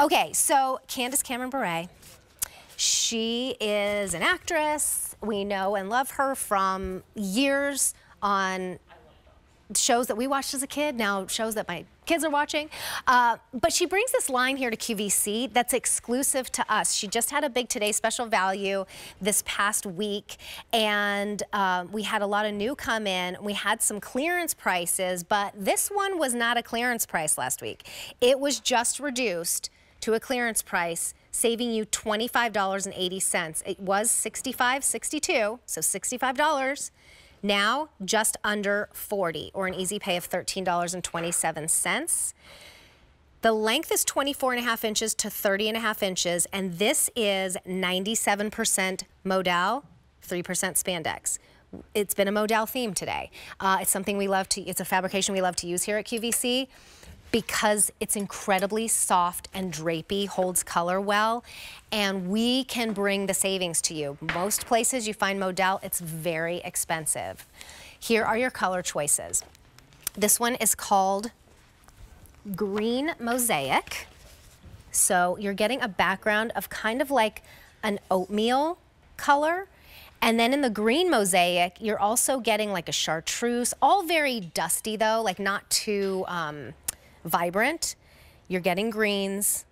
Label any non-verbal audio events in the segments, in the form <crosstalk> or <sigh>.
Okay, so Candace Cameron Bure, she is an actress. We know and love her from years on shows that we watched as a kid, now shows that my kids are watching. Uh, but she brings this line here to QVC that's exclusive to us. She just had a big Today Special Value this past week, and uh, we had a lot of new come in. We had some clearance prices, but this one was not a clearance price last week. It was just reduced to a clearance price saving you $25.80. It was $65, $62, so $65. Now, just under 40 or an easy pay of $13.27. The length is 24 and a half inches to 30 and a half inches, and this is 97% modal, 3% spandex. It's been a modal theme today. Uh, it's something we love to, it's a fabrication we love to use here at QVC because it's incredibly soft and drapey, holds color well, and we can bring the savings to you. Most places you find Modal, it's very expensive. Here are your color choices. This one is called Green Mosaic. So you're getting a background of kind of like an oatmeal color. And then in the green mosaic, you're also getting like a chartreuse, all very dusty though, like not too, um, vibrant, you're getting greens,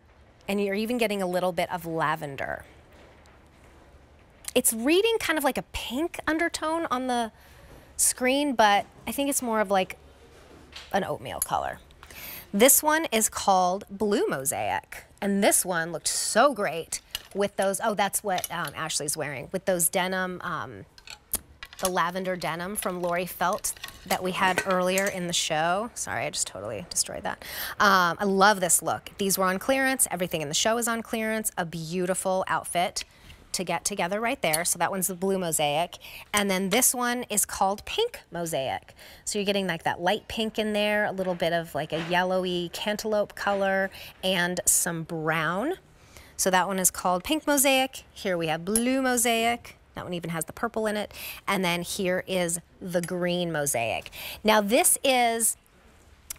and you're even getting a little bit of lavender. It's reading kind of like a pink undertone on the screen, but I think it's more of like an oatmeal color. This one is called Blue Mosaic, and this one looked so great with those, oh, that's what um, Ashley's wearing, with those denim, um, the lavender denim from Laurie Felt that we had earlier in the show. Sorry, I just totally destroyed that. Um, I love this look. These were on clearance. Everything in the show is on clearance. A beautiful outfit to get together right there. So that one's the blue mosaic. And then this one is called pink mosaic. So you're getting like that light pink in there, a little bit of like a yellowy cantaloupe color and some brown. So that one is called pink mosaic. Here we have blue mosaic. That one even has the purple in it. And then here is the green mosaic. Now this is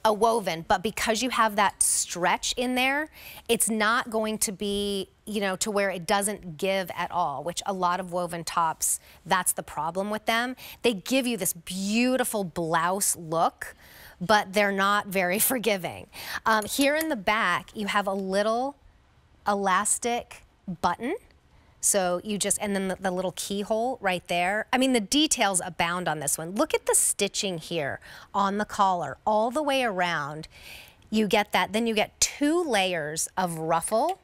a woven, but because you have that stretch in there, it's not going to be, you know, to where it doesn't give at all, which a lot of woven tops, that's the problem with them. They give you this beautiful blouse look, but they're not very <laughs> forgiving. Um, here in the back, you have a little elastic button so you just, and then the, the, little keyhole right there. I mean, the details abound on this one. Look at the stitching here on the collar all the way around. You get that, then you get two layers of ruffle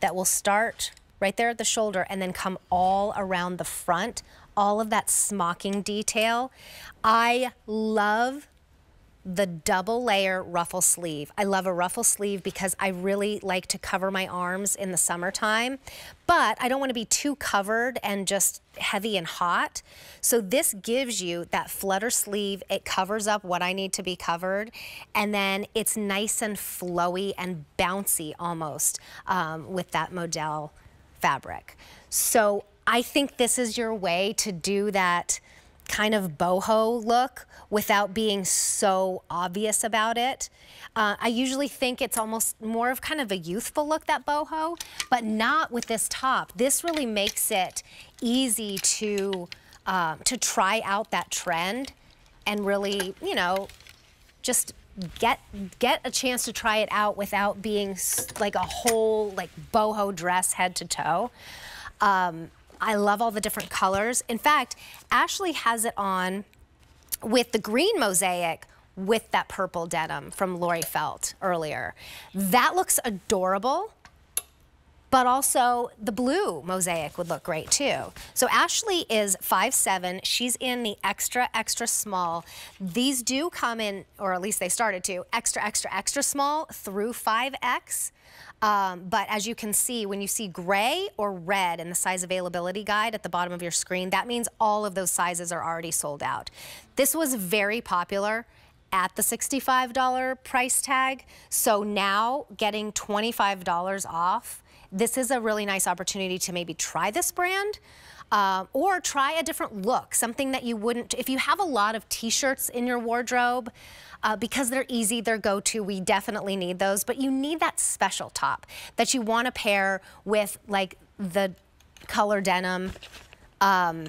that will start right there at the shoulder and then come all around the front. All of that smocking detail. I love the double layer ruffle sleeve. I love a ruffle sleeve because I really like to cover my arms in the summertime, but I don't want to be too covered and just heavy and hot. So this gives you that flutter sleeve. It covers up what I need to be covered, and then it's nice and flowy and bouncy almost um, with that Modal fabric. So I think this is your way to do that kind of boho look without being so obvious about it. Uh, I usually think it's almost more of kind of a youthful look, that boho, but not with this top. This really makes it easy to, uh, to try out that trend and really, you know, just get get a chance to try it out without being like a whole like boho dress head to toe. Um, I love all the different colors. In fact, Ashley has it on with the green mosaic with that purple denim from Laurie Felt earlier. That looks adorable but also the blue mosaic would look great too. So Ashley is 5'7". She's in the extra, extra small. These do come in, or at least they started to, extra, extra, extra small through 5X. Um, but as you can see, when you see gray or red in the size availability guide at the bottom of your screen, that means all of those sizes are already sold out. This was very popular at the $65 price tag. So now getting $25 off this is a really nice opportunity to maybe try this brand. Um, or try a different look, something that you wouldn't, if you have a lot of t-shirts in your wardrobe, uh, because they're easy, they're go-to, we definitely need those, but you need that special top that you want to pair with like the color denim. Um,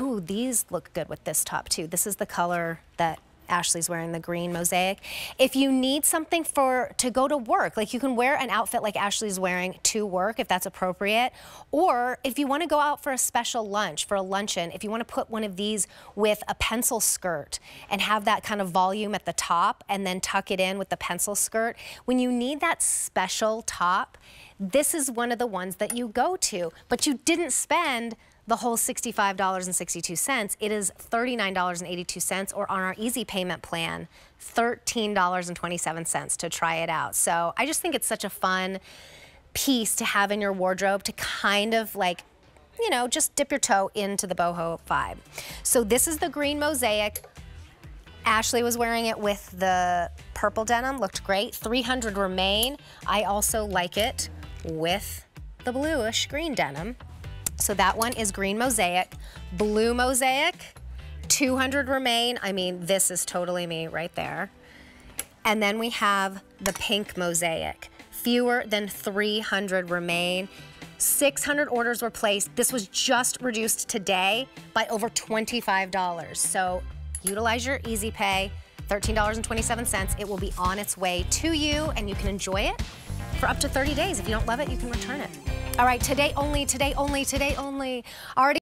ooh, these look good with this top too. This is the color that Ashley's wearing the green mosaic. If you need something for to go to work, like you can wear an outfit like Ashley's wearing to work if that's appropriate, or if you want to go out for a special lunch, for a luncheon, if you want to put one of these with a pencil skirt and have that kind of volume at the top and then tuck it in with the pencil skirt, when you need that special top, this is one of the ones that you go to, but you didn't spend the whole $65.62. It is $39.82 or on our easy payment plan, $13.27 to try it out. So I just think it's such a fun piece to have in your wardrobe to kind of like you know, just dip your toe into the boho vibe. So this is the green mosaic. Ashley was wearing it with the purple denim, looked great. 300 remain. I also like it with the bluish green denim. So that one is green mosaic. Blue mosaic, 200 remain. I mean, this is totally me right there. And then we have the pink mosaic. Fewer than 300 remain. 600 orders were placed. This was just reduced today by over $25. So utilize your Easy Pay, $13.27. It will be on its way to you and you can enjoy it for up to 30 days. If you don't love it, you can return it. All right, today only, today only, today only. Already